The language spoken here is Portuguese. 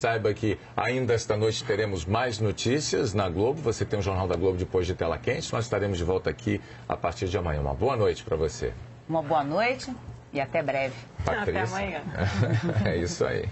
Saiba que ainda esta noite teremos mais notícias na Globo. Você tem o Jornal da Globo depois de tela quente. Nós estaremos de volta aqui a partir de amanhã. Uma boa noite para você. Uma boa noite e até breve. Patrícia. Até amanhã. é isso aí.